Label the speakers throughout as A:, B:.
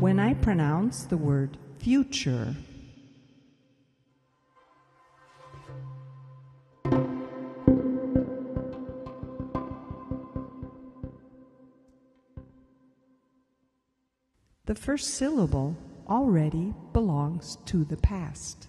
A: When I pronounce the word future, the first syllable already belongs to the past.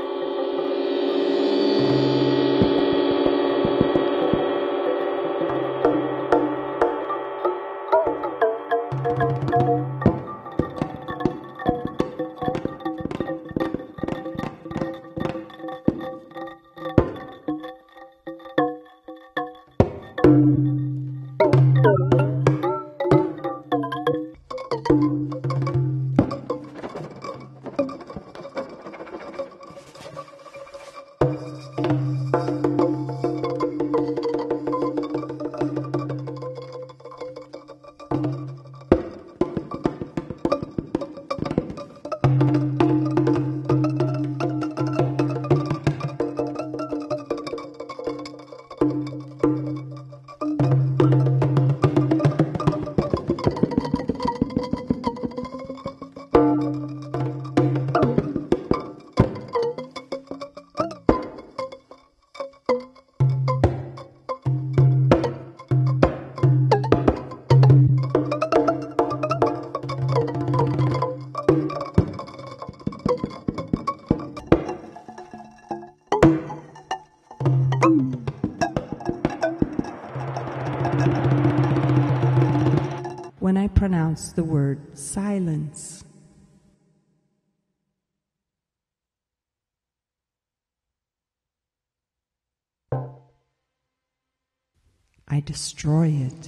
A: When I pronounce the word silence, I destroy it.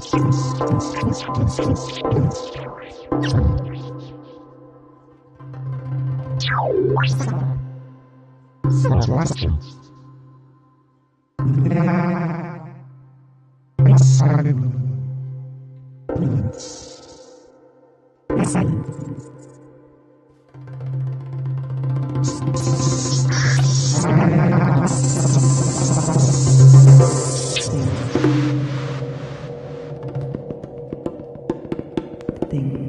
A: Suggestion. Excited. When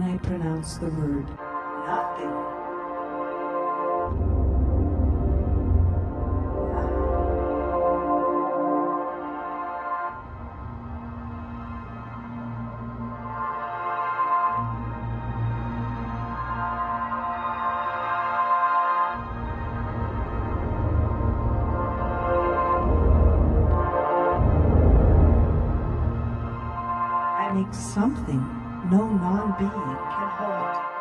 A: I pronounce the word nothing, something no non being can hold.